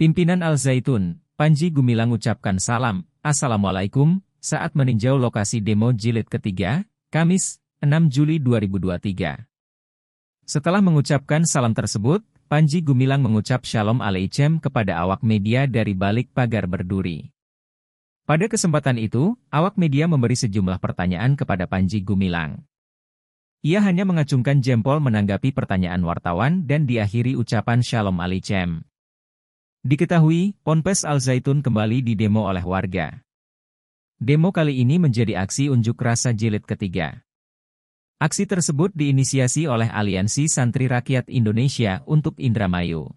Pimpinan Al Zaitun, Panji Gumilang ucapkan salam, Assalamualaikum, saat meninjau lokasi demo jilid ketiga, Kamis, 6 Juli 2023. Setelah mengucapkan salam tersebut, Panji Gumilang mengucap Shalom Aleichem kepada awak media dari balik pagar berduri. Pada kesempatan itu, awak media memberi sejumlah pertanyaan kepada Panji Gumilang. Ia hanya mengacungkan jempol menanggapi pertanyaan wartawan dan diakhiri ucapan Shalom Aleichem. Diketahui, Ponpes Al Zaitun kembali didemo oleh warga. Demo kali ini menjadi aksi unjuk rasa jilid ketiga. Aksi tersebut diinisiasi oleh Aliansi Santri Rakyat Indonesia untuk Indramayu.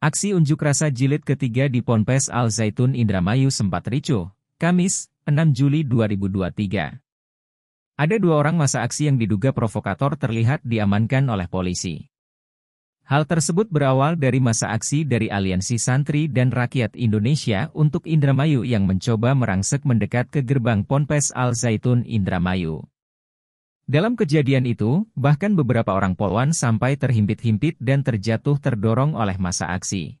Aksi unjuk rasa jilid ketiga di Ponpes Al Zaitun Indramayu sempat ricuh, Kamis, 6 Juli 2023. Ada dua orang masa aksi yang diduga provokator terlihat diamankan oleh polisi. Hal tersebut berawal dari masa aksi dari Aliansi Santri dan Rakyat Indonesia untuk Indramayu yang mencoba merangsek mendekat ke gerbang Ponpes Al Zaitun Indramayu. Dalam kejadian itu, bahkan beberapa orang polwan sampai terhimpit-himpit dan terjatuh terdorong oleh masa aksi.